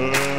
Uh,